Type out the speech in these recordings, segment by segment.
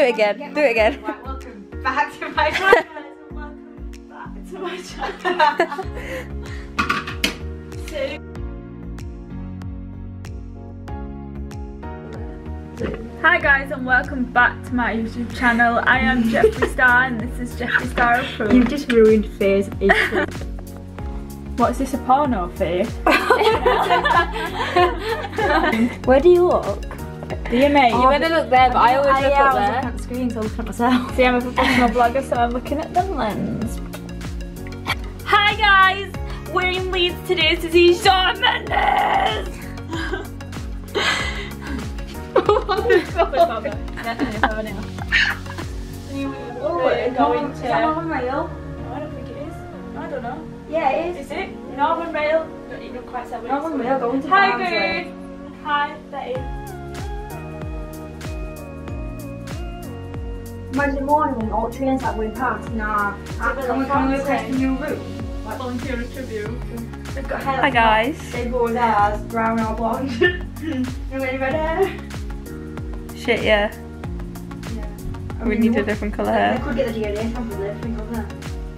Do it again. Do it again. Right, welcome back to my channel. welcome back to my channel. Hi guys and welcome back to my YouTube channel. I am Jeffree Star and this is Jeffree Star. You've just ruined Faye's intro. What's this, a porno fee? Where do you look? Do you mate? You oh, better look there, but I always look yeah, up I there. Looking screen, so I was looking at myself. See, I'm a professional blogger, so I'm looking at the lens. Hi guys! We're in Leeds today to see Shawn Mendes! Oh, we're going to... Northern Rail? I don't think it is. I don't know. Yeah, it is. Is it? Northern Rail? Don't even quite say what Northern. Rail going to Hi Barnsley. Good! Hi Betty. Monday morning when all trains are going past. Nah. Can we- can we request a new route? Volunteer tribute. They've got Hi guys. They both ours, brown or blonde. Ready, ready? Shit, yeah. I We mean, need a different colour They hair. could get the DNA sample there, think of that.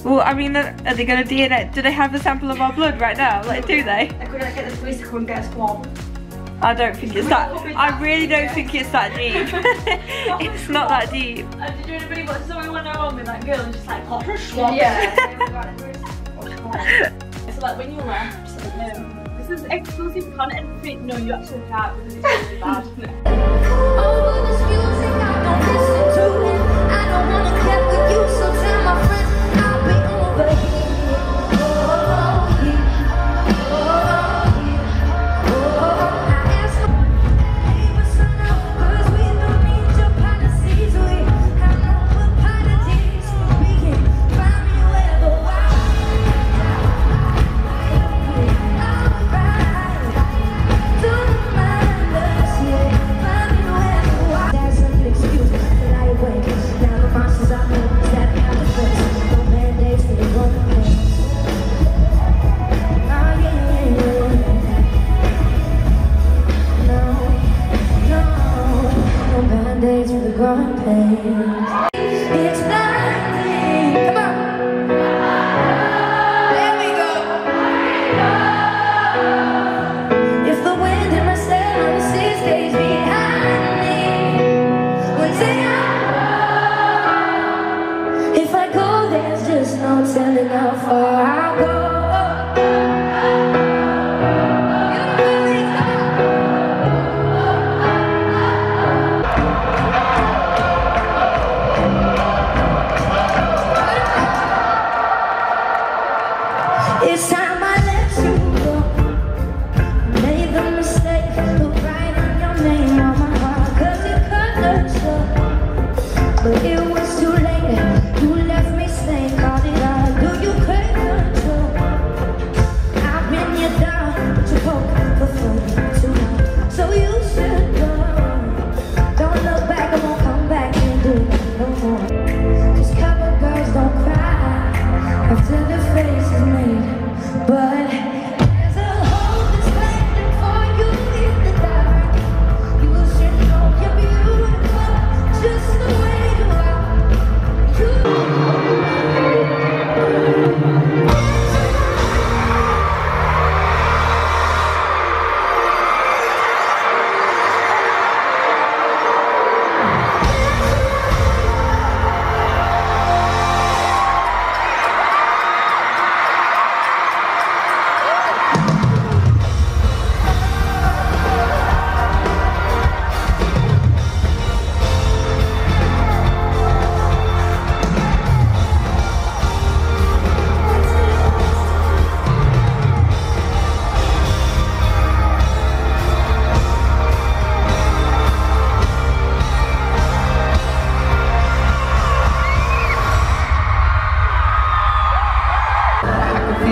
Well, I mean, are are they going to DNA? Do they have a sample of our blood right now? Like, do they? I could get the police to come and get a swab. I don't think it's that. I really don't think it's that deep. it's not that deep. Uh, did you anybody watch Zoey 101 with that girl and just like pop her swab? Yeah. So like when you left, just like, no, this is exclusive content. Fit. No, you actually can't because it's really bad.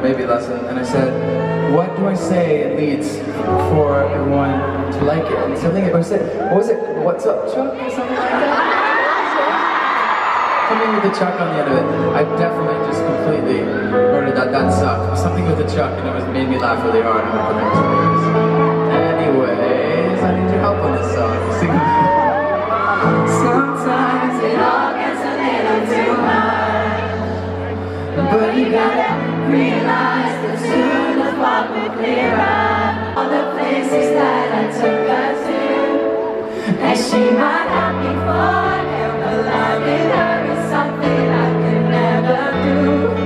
200 people in there, maybe less, and, I said, what do I say at Leeds for everyone to like it? And something I said, what was it? What's up, Chuck, or something like that? Coming with the Chuck on the end of it, I definitely just completely worded that that sucked. Something with the Chuck, and it was made me laugh really hard. Thought that was hilarious. Anyways, I need your help on this song. Sing. Sometimes it all gets a little too much But you gotta realize that soon the fog will clear up All the places that I took her to. And she might be forever But loving her is something I could never do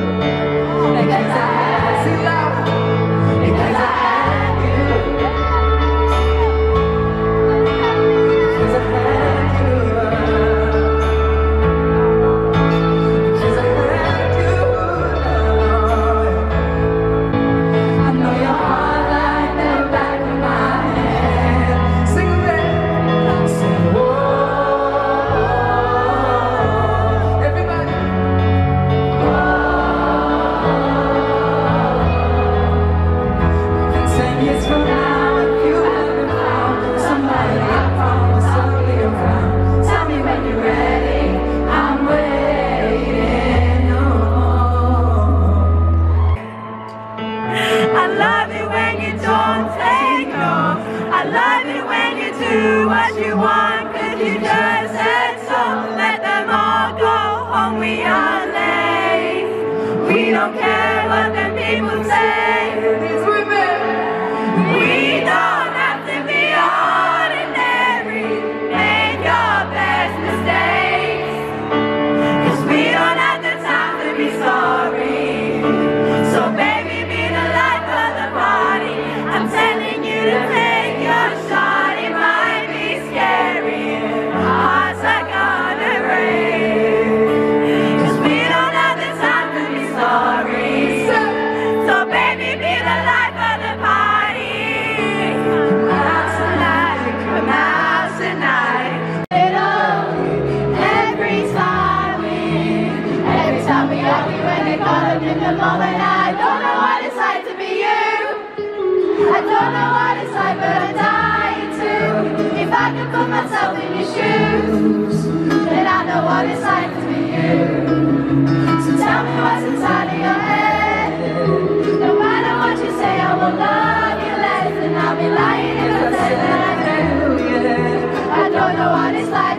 So tell me what's inside of your head. No matter what you say, I will love you less, and I'll be lying if I. I don't know what it's like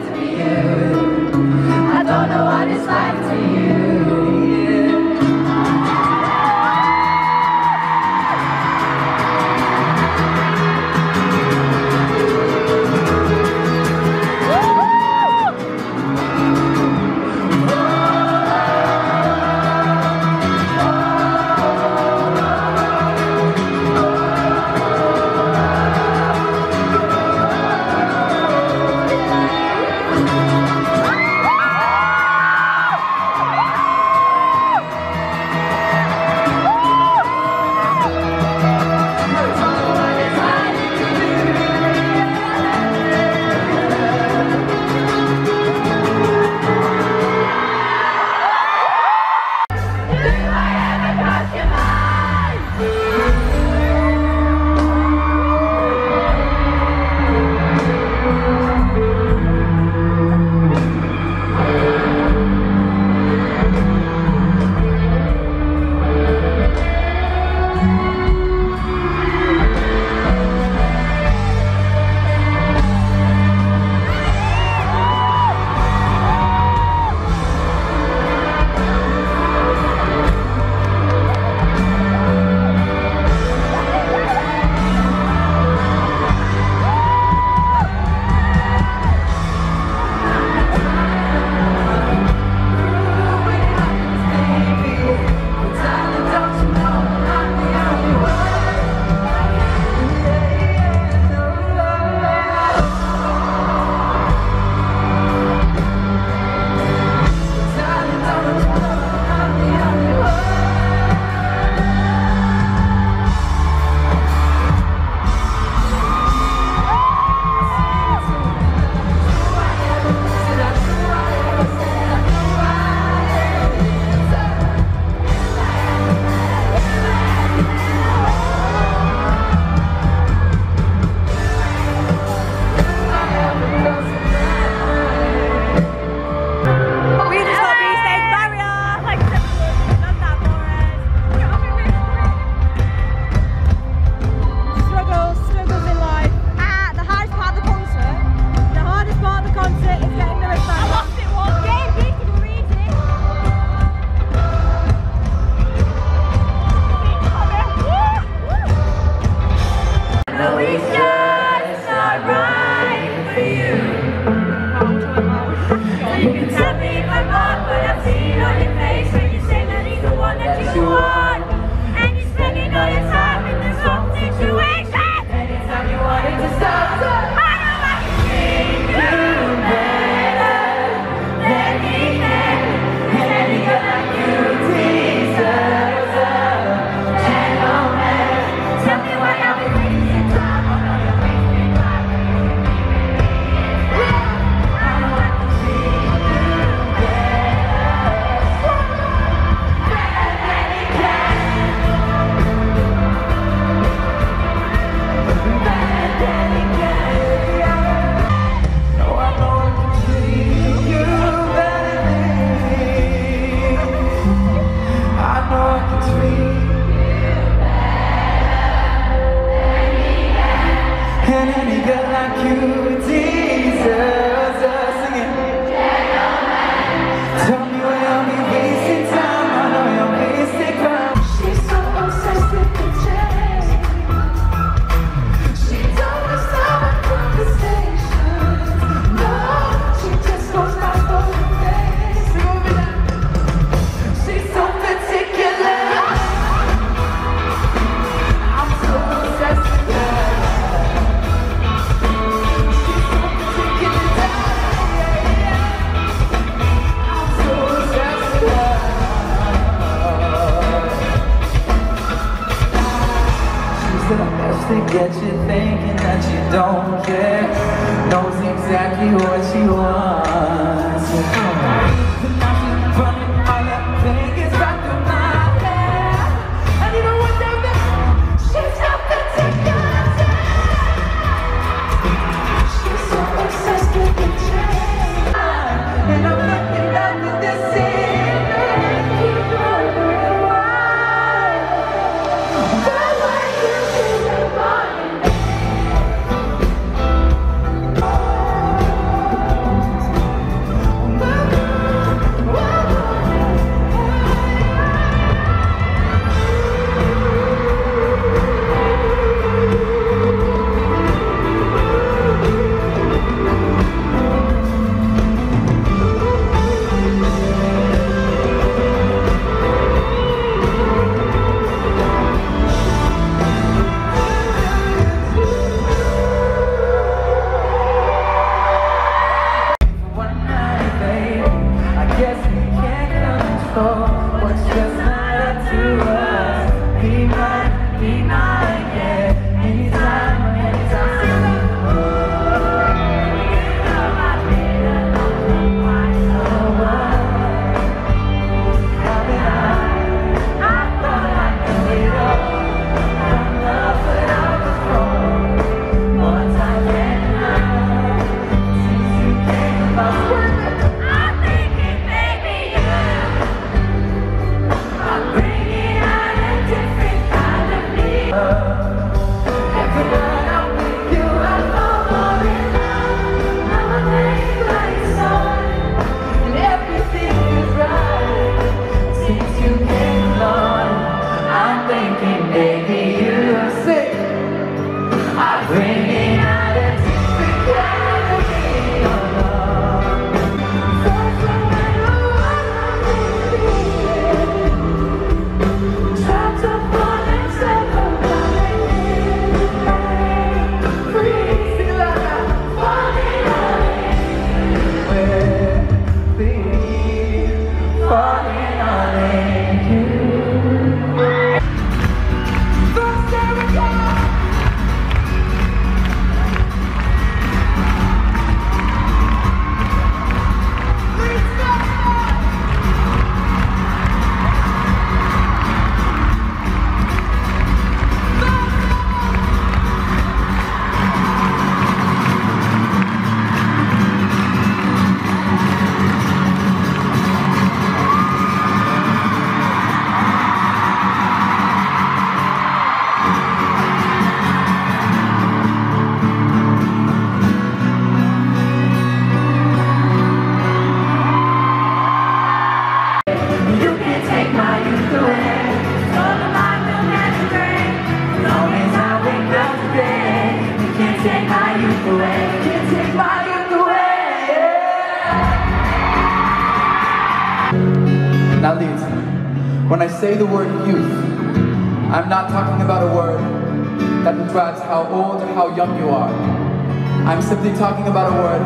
talking about a word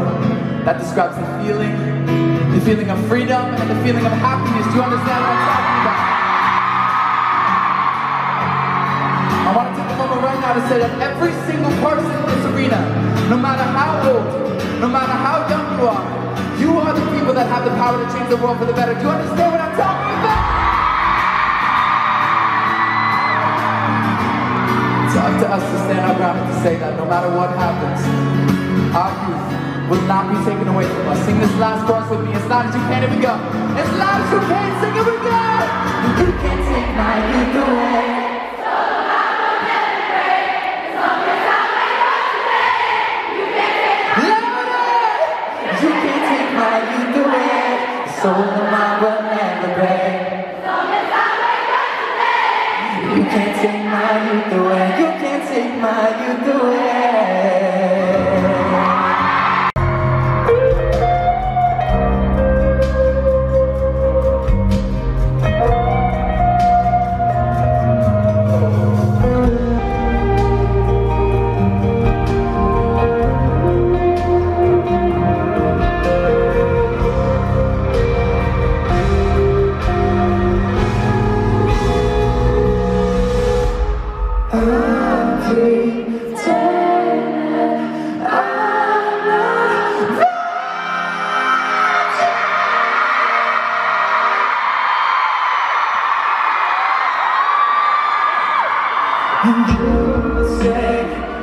that describes the feeling, the feeling of freedom and the feeling of happiness. Do you understand what I'm talking about? I want to take a moment right now to say that every single person in this arena, no matter how old, no matter how young you are, you are the people that have the power to change the world for the better. Do you understand what I'm talking about? It's up to us to stand our ground and to say that no matter what happens, our will not be taken away from us. Sing this last chorus with me. As loud as you can, here we go. As loud as you can, sing it, we go. You can't take my youth away. And you say